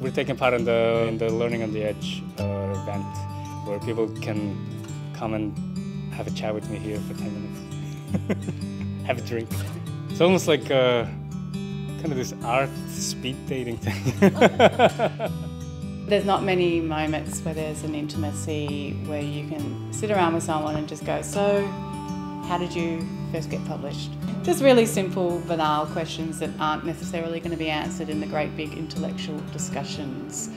We're taking part in the, in the Learning on the Edge uh, event where people can come and have a chat with me here for 10 minutes. have a drink. It's almost like uh, kind of this art speed dating thing. There's not many moments where there's an intimacy where you can sit around with someone and just go, So, how did you first get published? Just really simple, banal questions that aren't necessarily going to be answered in the great big intellectual discussions.